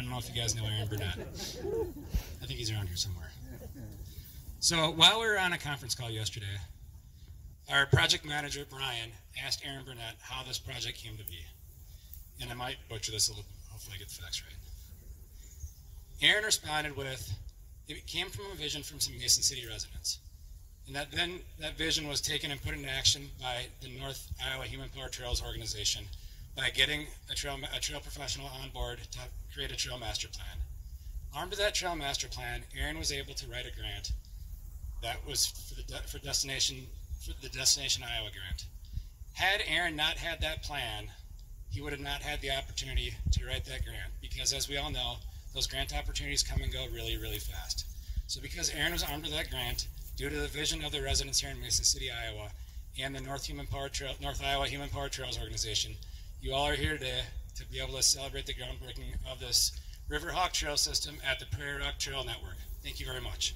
I don't know if you guys know Aaron Burnett. I think he's around here somewhere. So while we were on a conference call yesterday, our project manager, Brian, asked Aaron Burnett how this project came to be. And I might butcher this a little, hopefully I get the facts right. Aaron responded with, it came from a vision from some Mason City residents. And that then that vision was taken and put into action by the North Iowa Human Power Trails organization by getting a trail, a trail professional on board to create a trail master plan. Armed with that trail master plan, Aaron was able to write a grant that was for the for destination for the destination Iowa grant. Had Aaron not had that plan, he would have not had the opportunity to write that grant because, as we all know, those grant opportunities come and go really, really fast. So, because Aaron was armed with that grant, due to the vision of the residents here in Mason City, Iowa, and the North Human Power Trail, North Iowa Human Power Trails organization, you all are here today to be able to celebrate the groundbreaking of this River Hawk Trail system at the Prairie Rock Trail Network. Thank you very much.